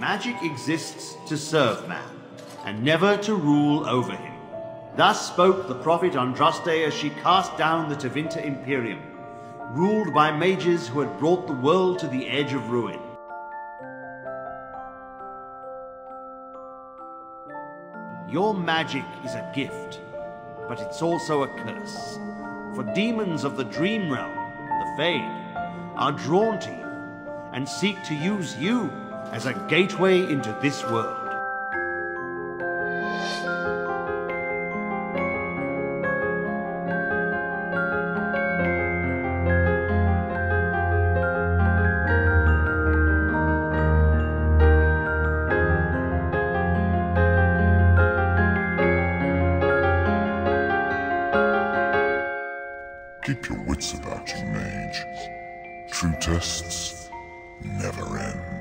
Magic exists to serve man, and never to rule over him. Thus spoke the prophet Andraste as she cast down the Tevinter Imperium, ruled by mages who had brought the world to the edge of ruin. Your magic is a gift, but it's also a curse. For demons of the dream realm, the Fade, are drawn to you and seek to use you as a gateway into this world. Keep your wits about you, mage. True tests never end.